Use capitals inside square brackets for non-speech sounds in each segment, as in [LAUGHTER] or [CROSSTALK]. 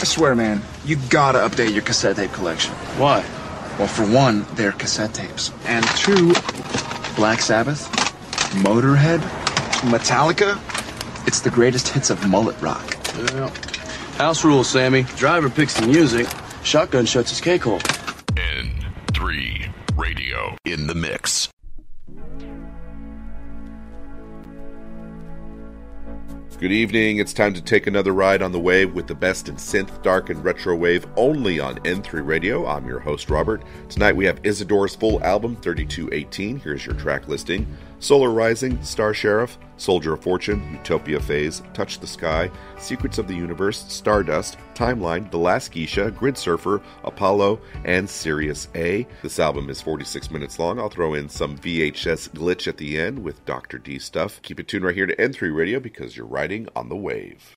I swear, man, you gotta update your cassette tape collection. Why? Well, for one, they're cassette tapes. And two, Black Sabbath, Motorhead, Metallica. It's the greatest hits of mullet rock. Yeah. House rules, Sammy. Driver picks the music. Shotgun shuts his cake hole. N3 Radio in the mix. Good evening. It's time to take another ride on the wave with the best in synth, dark, and retro wave only on N3 Radio. I'm your host, Robert. Tonight we have Isidor's full album, 3218. Here's your track listing Solar Rising, Star Sheriff, Soldier of Fortune, Utopia Phase, Touch the Sky, Secrets of the Universe, Stardust, Timeline, The Last Geisha, Grid Surfer, Apollo, and Sirius A. This album is 46 minutes long. I'll throw in some VHS glitch at the end with Dr. D stuff. Keep it tuned right here to N3 Radio because you're riding on the wave.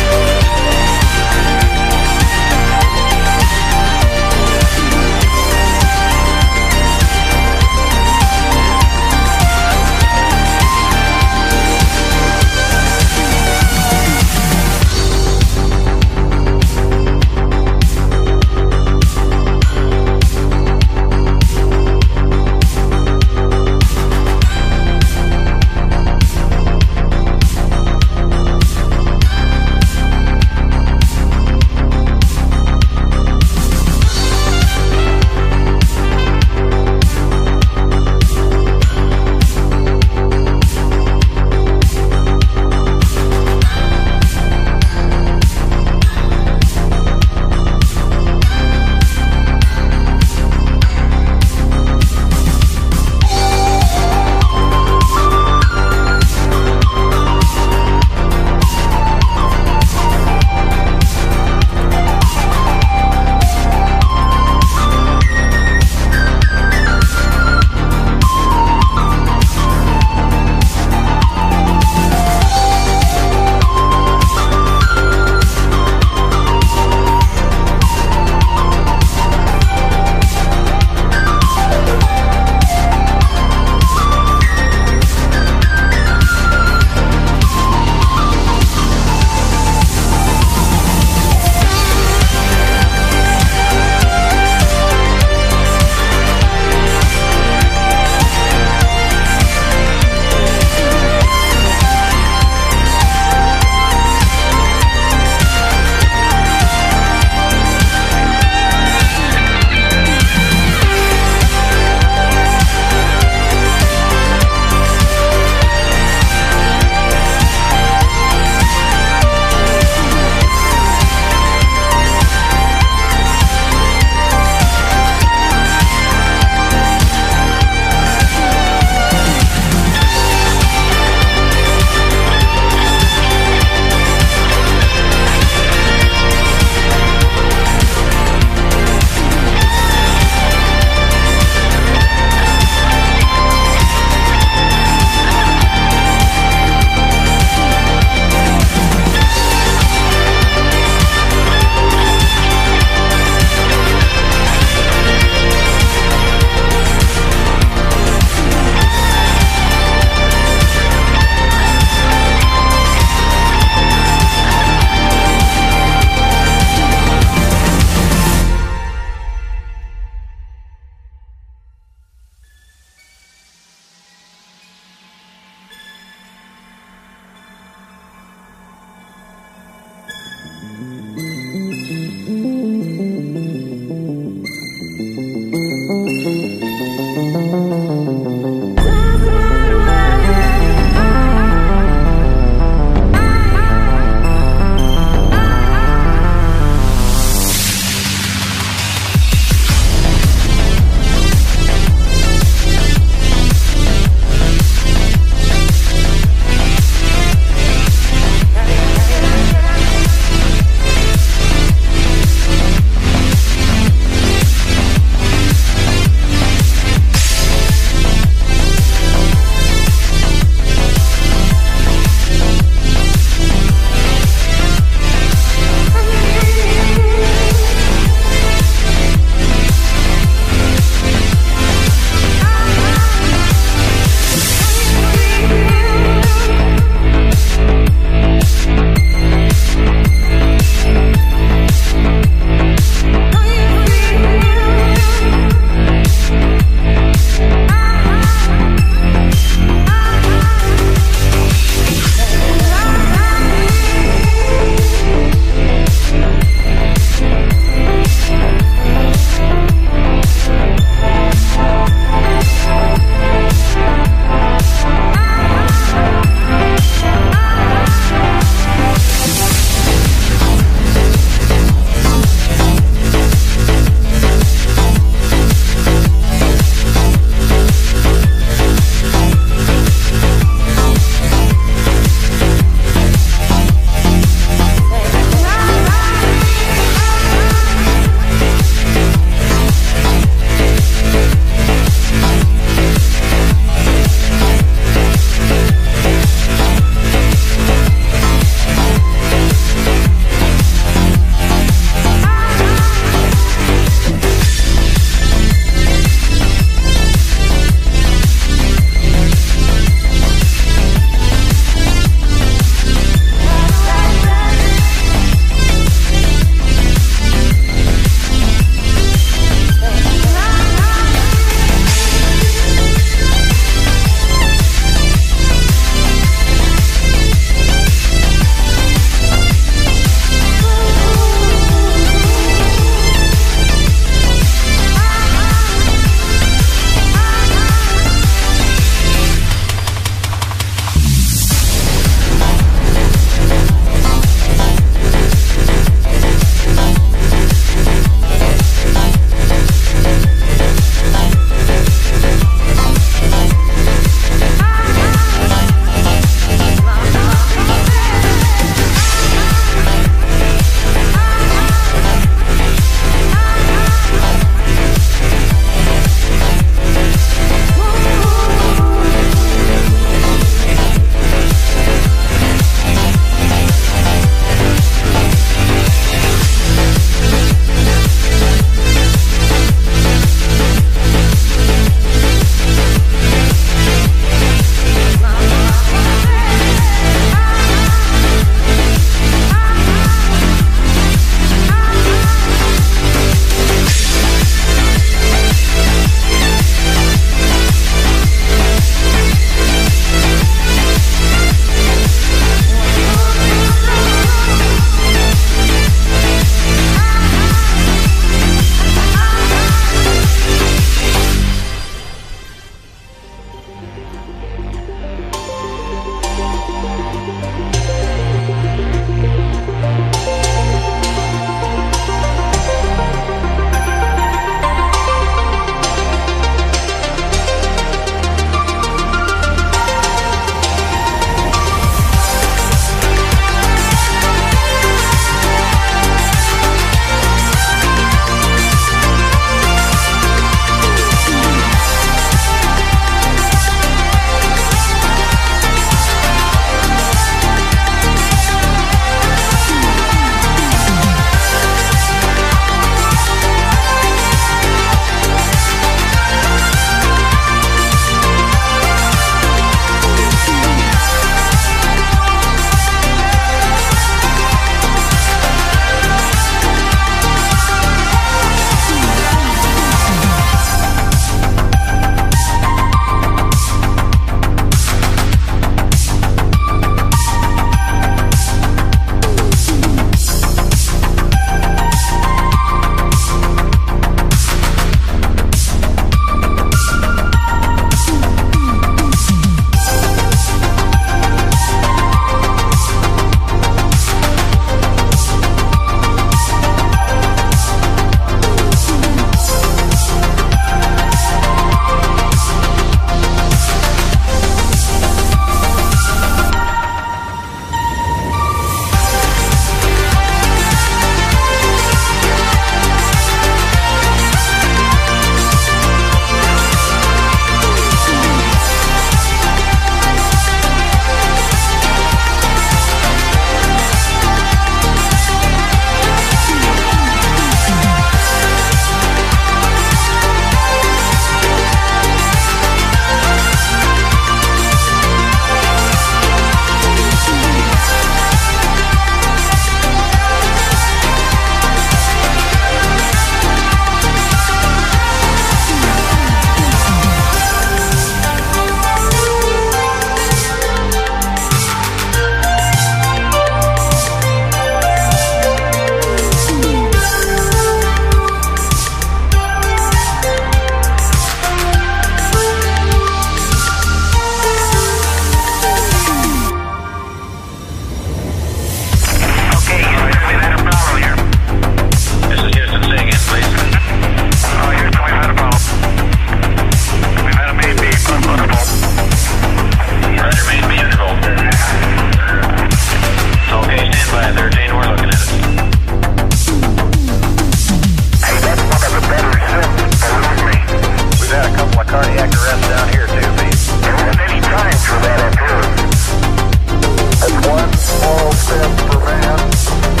That's one small step for man.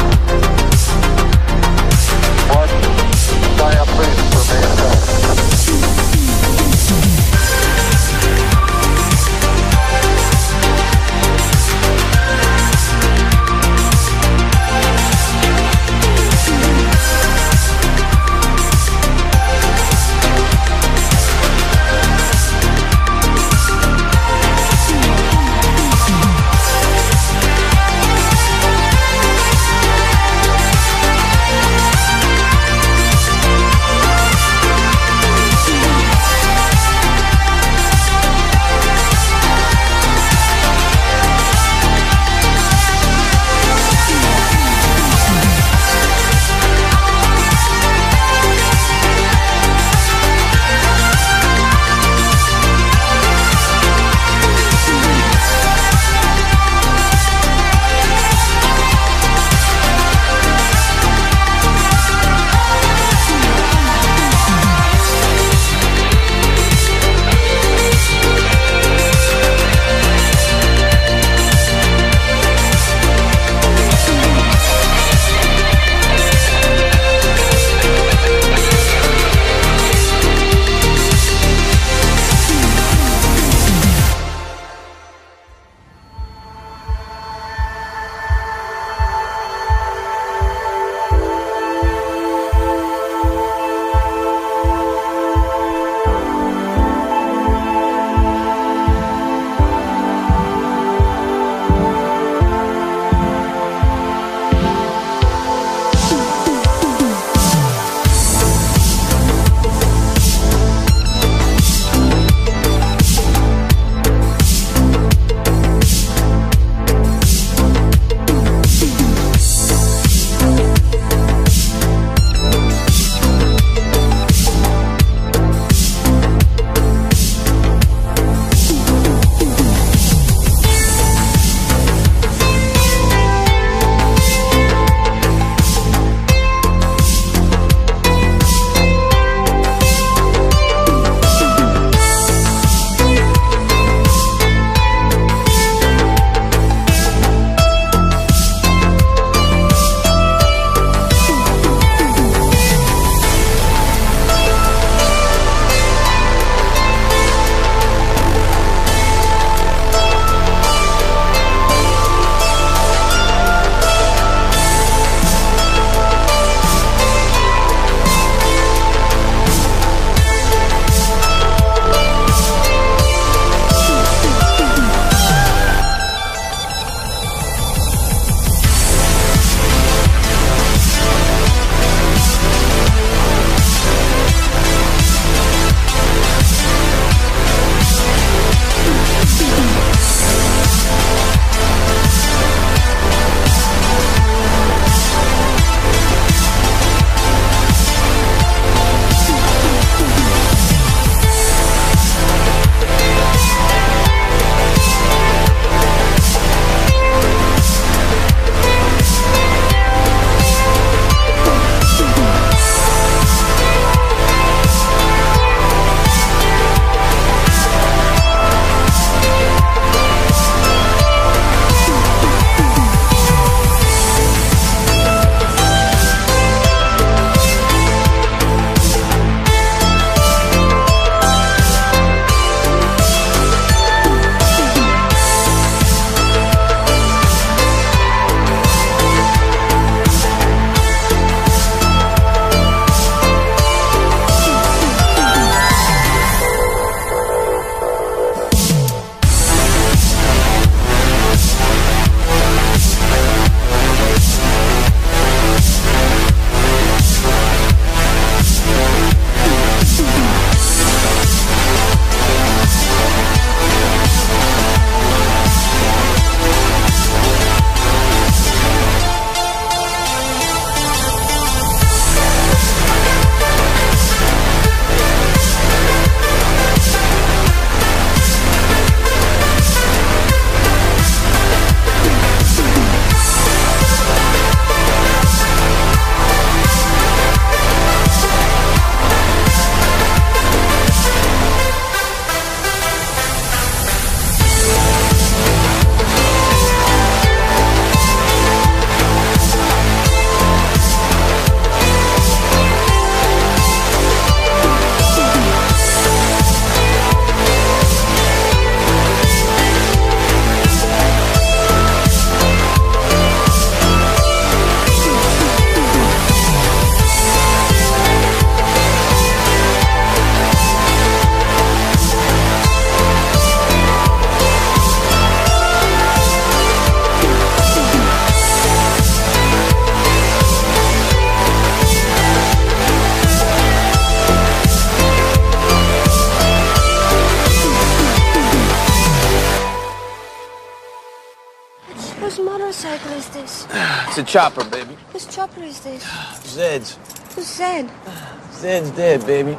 It's a chopper, baby. Whose chopper is this? [SIGHS] Zed's. Who's Zed? [SIGHS] Zed's dead, baby.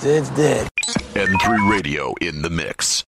Zed's dead. N3 Radio in the mix.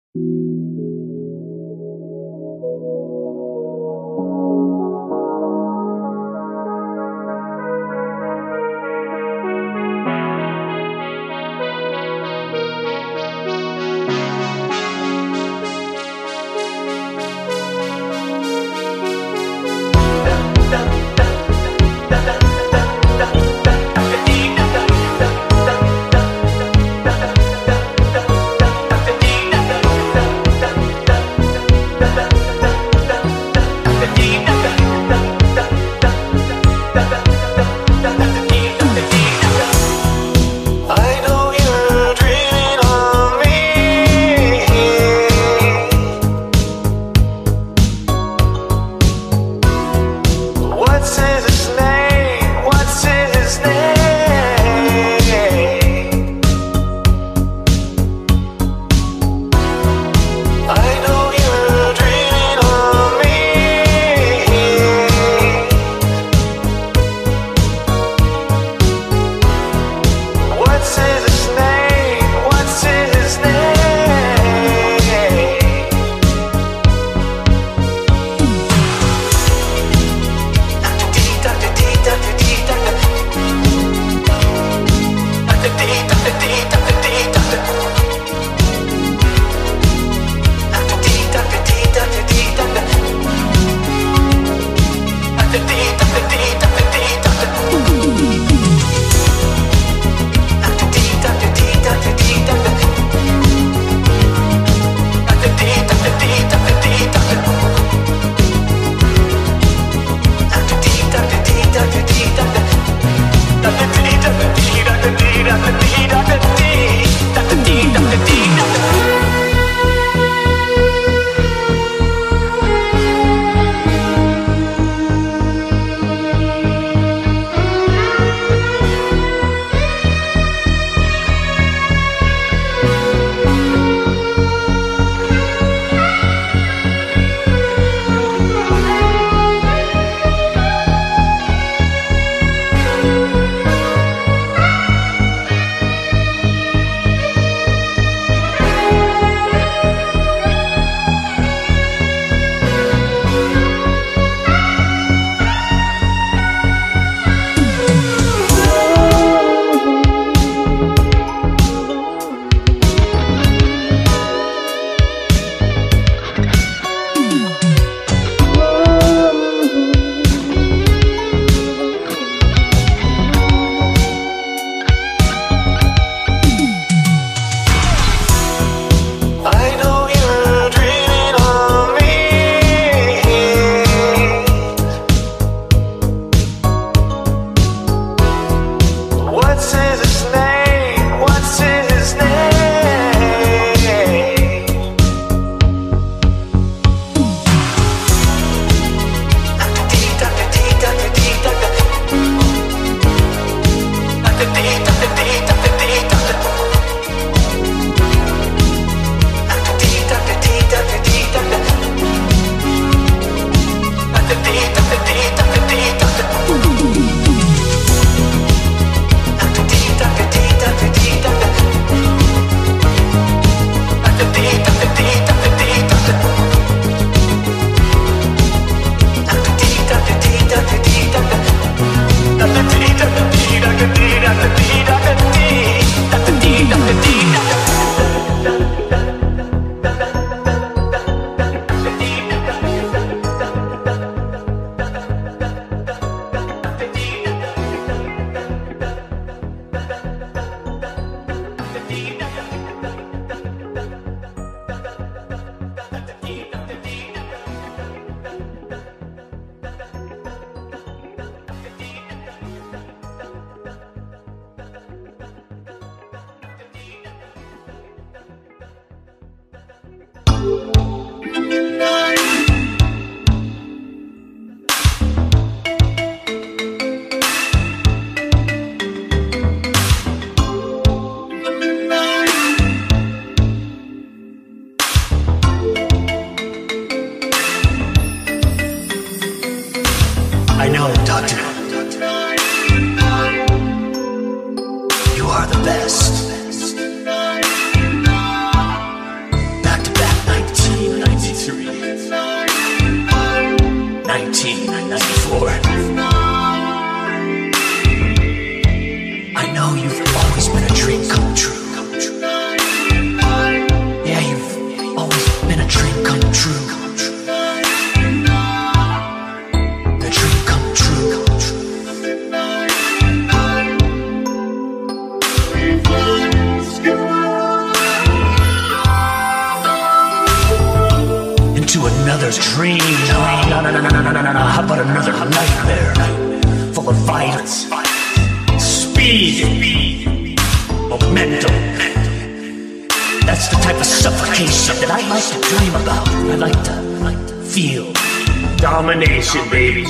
Baby.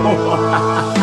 Violence. [LAUGHS]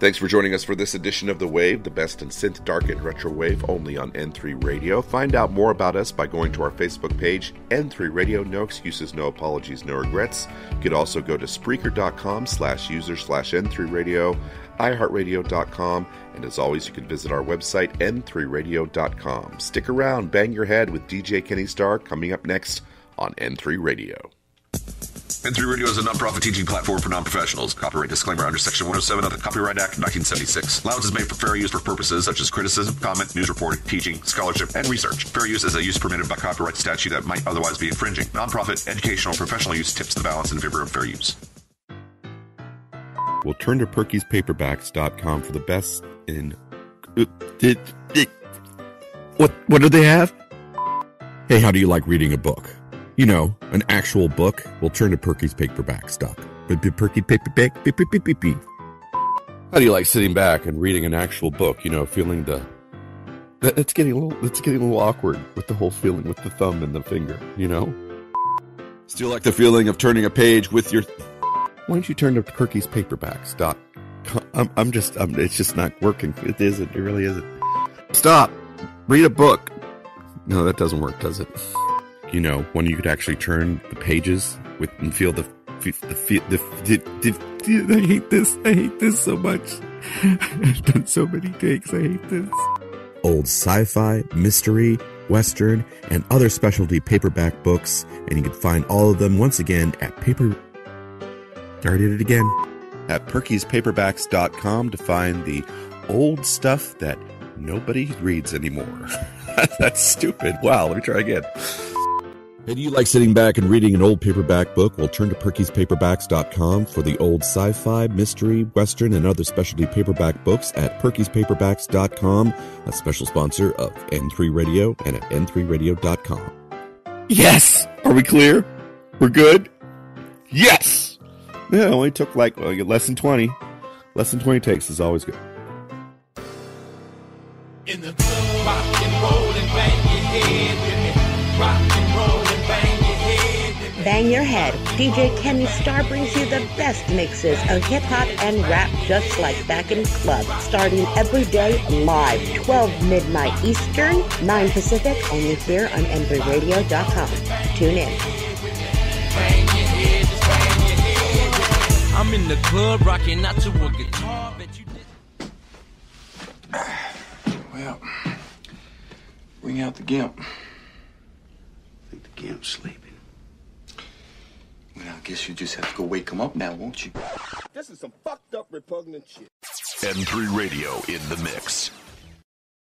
Thanks for joining us for this edition of The Wave, the best in synth, dark, and retro wave, only on N3 Radio. Find out more about us by going to our Facebook page, N3 Radio. No excuses, no apologies, no regrets. You could also go to Spreaker.com slash user slash N3 Radio, iHeartRadio.com, and as always, you can visit our website, N3Radio.com. Stick around, bang your head with DJ Kenny Starr coming up next on N3 Radio. N3 Radio is a nonprofit teaching platform for non-professionals. Copyright disclaimer under Section 107 of the Copyright Act 1976. Allowance is made for fair use for purposes such as criticism, comment, news reporting, teaching, scholarship, and research. Fair use is a use permitted by copyright statute that might otherwise be infringing. Nonprofit, educational, professional use tips the balance in favor of fair use. We'll turn to Perky'sPaperbacks.com for the best in. What what do they have? Hey, how do you like reading a book? You know, an actual book. We'll turn to Perky's paperback stock. Perky paperback. beep. How do you like sitting back and reading an actual book? You know, feeling the. that- It's getting a little. It's getting a little awkward with the whole feeling with the thumb and the finger. You know. Still like the feeling of turning a page with your. Why don't you turn to Perky's paperbacks dot? com? I'm, I'm just. I'm, it's just not working. It isn't. It really isn't. Stop. Read a book. No, that doesn't work, does it? You know, when you could actually turn the pages with and feel the the the, the, the, the I hate this. I hate this so much. [LAUGHS] I've done so many takes. I hate this. Old sci-fi, mystery, western, and other specialty paperback books, and you can find all of them once again at paper. I did it again. At perkyspaperbacks.com to find the old stuff that nobody reads anymore. [LAUGHS] That's stupid. Wow, let me try again. Hey, do you like sitting back and reading an old paperback book? Well, turn to perkyspaperbacks.com for the old sci-fi, mystery, western, and other specialty paperback books at perkyspaperbacks.com, a special sponsor of N3 Radio and at n3radio.com. Yes! Are we clear? We're good? Yes! Yeah, it only took like well, less than 20. Less than 20 takes is always good. In the club, rock and roll and bang your head with me. Rock Bang Your Head. DJ Kenny Starr brings you the best mixes of hip hop and rap just like back in the club. Starting every day live, 12 midnight Eastern, 9 Pacific, only here on N3Radio.com. Tune in. Bang your head, just bang your head with me. I'm in the club rocking out to a guitar. Bet you did. [SIGHS] Well, bring out the gimp. I think the gimp's sleeping. Well, I guess you just have to go wake him up now, won't you? This is some fucked up repugnant shit. N3 Radio in the mix.